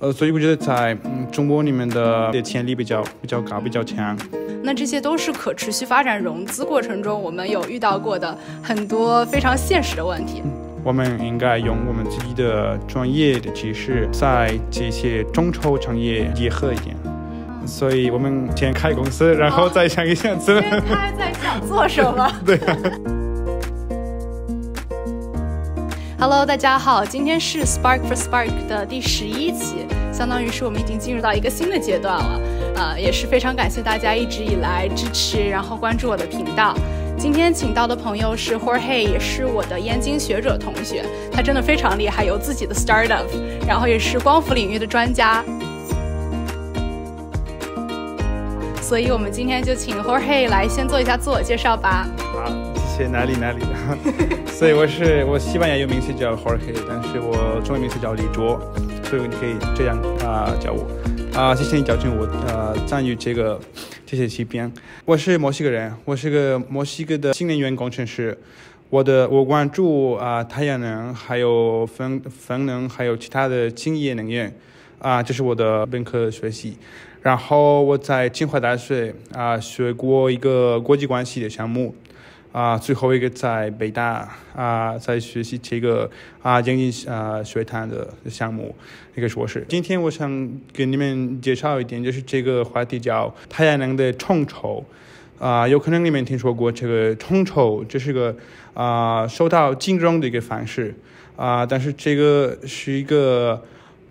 呃，所以我觉得在嗯中国里面的潜力比较比较高，比较强。那这些都是可持续发展融资过程中我们有遇到过的很多非常现实的问题。我们应该用我们自己的专业的知识，在这些众筹产业结合一点。所以我们先开公司，然后再想一想怎么。先开再想做什么？对。Hello，大家好，今天是 Spark for Spark 的第十一期，相当于是我们已经进入到一个新的阶段了。呃，也是非常感谢大家一直以来支持，然后关注我的频道。今天请到的朋友是 Jorge，也是我的燕京学者同学，他真的非常厉害，有自己的 startup，然后也是光伏领域的专家。所以我们今天就请 Jorge 来先做一下自我介绍吧。好，谢哪里哪里。所以我是我西班牙有名字叫 Jorge，但是我中文名字叫李卓，所以你可以这样啊、叫我。啊、谢谢你邀请我呃参与这个这些期边。我是墨西哥人，我是个墨西哥的新能源工程师。我的我关注啊、太阳能，还有风风能，还有其他的清洁能源啊、这是我的本科学习。然后我在清华大学啊、学过一个国际关系的项目。啊，最后一个在北大啊，在学习这个啊经济啊学堂的项目一个硕士。今天我想跟你们介绍一点，就是这个话题叫太阳能的众筹。啊，有可能你们听说过这个众筹，这是个啊受到竞争的一个方式啊，但是这个是一个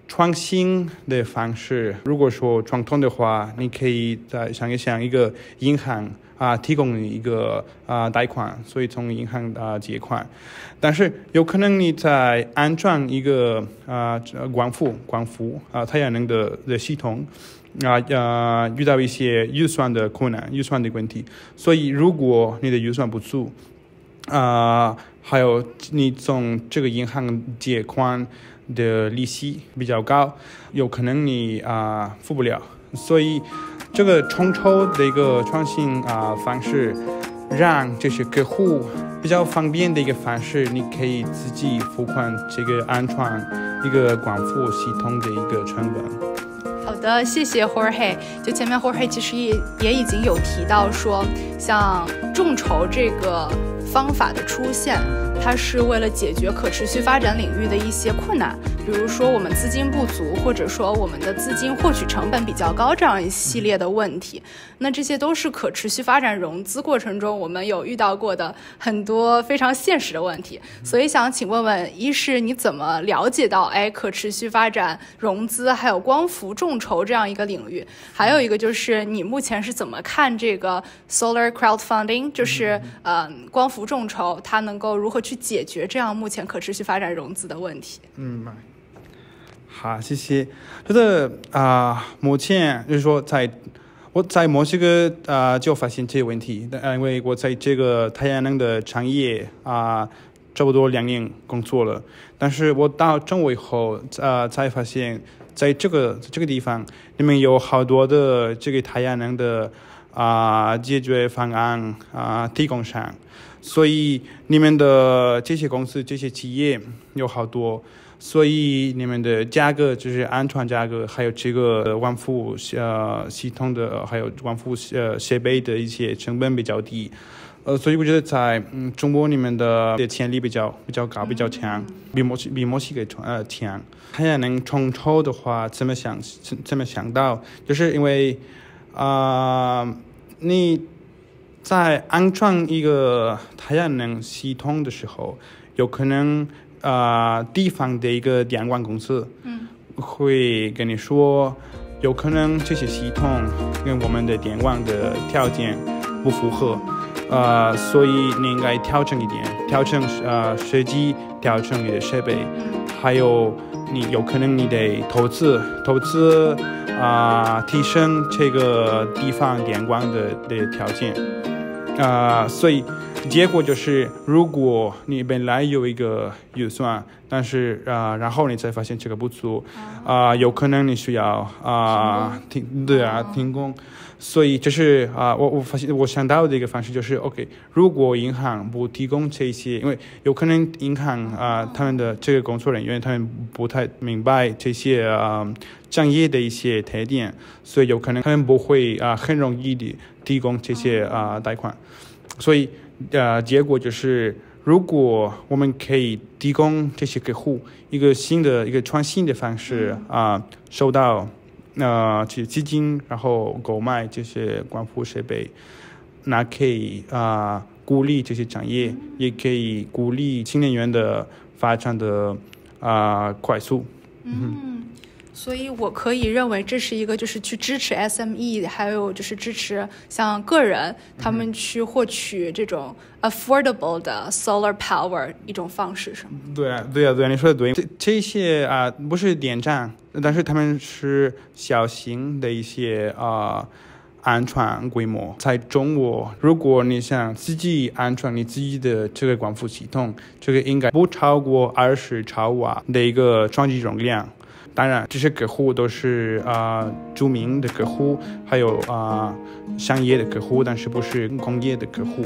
创新的方式。如果说传统的话，你可以再想一想一个银行。啊，提供一个啊贷款，所以从银行啊借款，但是有可能你在安装一个啊光伏光伏啊太阳能的的系统啊呃遇到一些预算的困难、预算的问题，所以如果你的预算不足啊，还有你从这个银行借款的利息比较高，有可能你啊付不了，所以。这个众筹的一个创新啊、方式，让这些客户比较方便的一个方式，你可以自己付款这个安装一个光伏系统的一个成本。好的，谢谢 Jorge。就前面 Jorge 其实也也已经有提到说，像众筹这个方法的出现，它是为了解决可持续发展领域的一些困难。比如说我们资金不足，或者说我们的资金获取成本比较高这样一系列的问题，那这些都是可持续发展融资过程中我们有遇到过的很多非常现实的问题。所以想请问问，一是你怎么了解到哎可持续发展融资还有光伏众筹这样一个领域？还有一个就是你目前是怎么看这个 solar crowdfunding，就是呃光伏众筹，它能够如何去去解决这样目前可持续发展融资的问题？嗯。好，谢谢。觉得啊，目前就是说在，我在墨西哥啊、就发现这些问题，但因为我在这个太阳能的产业啊、呃、差不多两年工作了，但是我到中国以后啊、才发现，在这个这个地方，你们有好多的这个太阳能的啊、呃、解决方案啊、呃、提供商，所以你们的这些公司这些企业有好多。所以你们的价格就是安全价格，还有这个光伏呃系统的，还有光伏呃设备的一些成本比较低，呃，所以我觉得在嗯中国你们的潜力比较比较高，比较强，比墨西比墨西哥呃强。太阳能众筹的话，怎么想怎么想到？就是因为啊、你在安装一个太阳能系统的时候，有可能。啊、地方的一个电网公司，嗯，会跟你说，有可能这些系统跟我们的电网的条件不符合，呃，所以你应该调整一点，调整呃设计，调整你的设备，还有你有可能你得投资，投资啊、提升这个地方阳光的的条件，啊、所以。结果就是，如果你本来有一个预算，但是啊、然后你才发现这个不足，啊、有可能你需要啊、停对啊停工，所以就是啊、我我发现我想到的一个方式就是，OK，如果银行不提供这些，因为有可能银行啊、他们的这个工作人员他们不太明白这些啊、专业的一些特点，所以有可能他们不会啊、很容易的提供这些啊、贷款，所以呃结果就是。如果我们可以提供这些客户一个新的一个创新的方式啊、收到呃这些基金，然后购买这些光伏设备，那可以啊、鼓励这些产业，也可以鼓励新能源的发展的啊、快速。嗯，所以我可以认为这是一个就是去支持 SME，还有就是支持像个人他们去获取这种 affordable 的 solar power 一种方式，是吗？对啊，对啊，对啊，你说的对。这这些啊、不是电站，但是他们是小型的一些啊、安全规模。在中国，如果你想自己安装你自己的这个光伏系统，这个应该不超过二十兆瓦的一个装机容量。当然，这些客户都是啊、著名的客户，还有啊、商业的客户，但是不是工业的客户。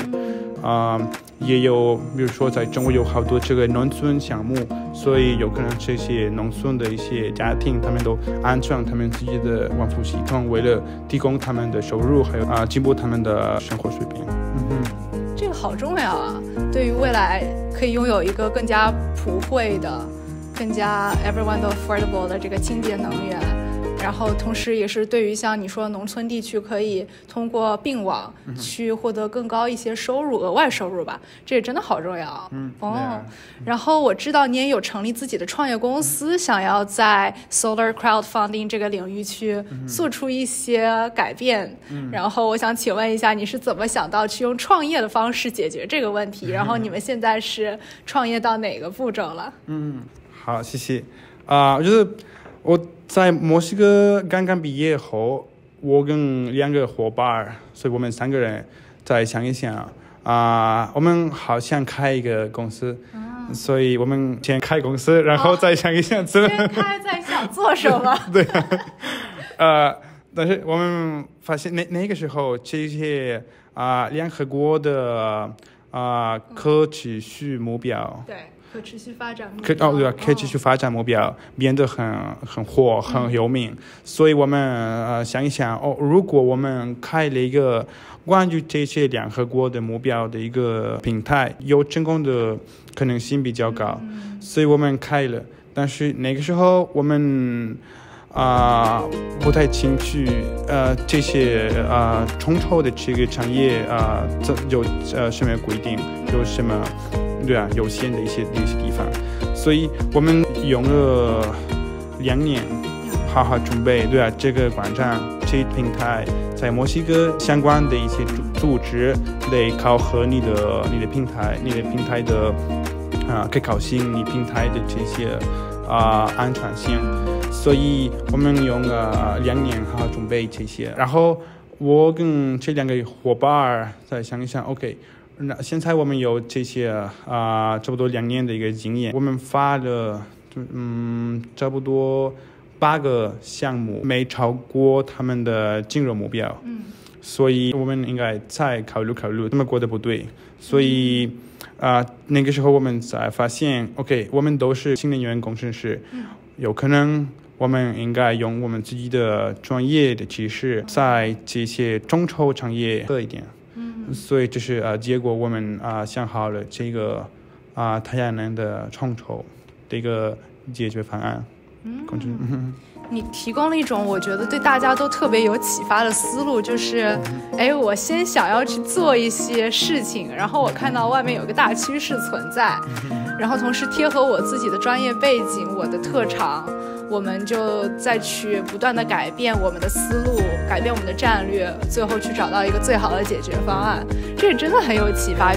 啊、也有，比如说在中国有好多这个农村项目，所以有可能这些农村的一些家庭，他们都安装他们自己的光伏系统，为了提供他们的收入，还有啊、进步他们的生活水平。嗯哼。这个好重要啊！对于未来可以拥有一个更加普惠的、更加 everyone 都 affordable 的这个清洁能源，然后同时也是对于像你说农村地区可以通过并网去获得更高一些收入、额外收入吧，这也真的好重要。嗯哦然后我知道你也有成立自己的创业公司，想要在 solar crowdfunding 这个领域去做出一些改变。然后我想请问一下，你是怎么想到去用创业的方式解决这个问题？然后你们现在是创业到哪个步骤了？好，谢谢。啊、我觉得我在墨西哥刚刚毕业后，我跟两个伙伴，所以我们三个人再想一想啊、我们好像开一个公司，所以我们先开公司，然后再想一想怎么。先开在想做什么？对啊，呃，但是我们发现那那个时候这些啊、联合国的啊、可持续目标。对，可持续发展目可标哦对啊，可持续发展目标变得很很火，很有名，所以我们呃想一想哦，如果我们开了一个关于这些联合国的目标的一个平台，有成功的可能性比较高，所以我们开了，但是那个时候我们。啊、不太清楚，呃，这些啊，众筹的这个产业啊，这、有呃什么规定，有什么对啊有限的一些一些地方，所以我们用了两年，好好准备，对啊，这个网站、这平台在墨西哥相关的一些组组织来考核你的你的平台、你的平台的啊可靠性、你平台的这些啊安全性，所以我们用了两年好好准备这些，然后我跟这两个伙伴儿再想一想，OK。那现在我们有这些啊、差不多两年的一个经验，我们发了嗯差不多八个项目，没超过他们的金融目标，嗯所以我们应该再考虑考虑，他们过得不对，所以啊、那个时候我们才发现，OK，我们都是新能源工程师，有可能我们应该用我们自己的专业的知识，在这些众筹产业多一点。嗯。所以这是呃结果，我们啊、想好了这个啊、太阳能的众筹的一个解决方案。嗯。你提供了一种我觉得对大家都特别有启发的思路，就是，哎，我先想要去做一些事情，然后我看到外面有个大趋势存在，然后同时贴合我自己的专业背景、我的特长，我们就再去不断的改变我们的思路，改变我们的战略，最后去找到一个最好的解决方案。这个真的很有启发。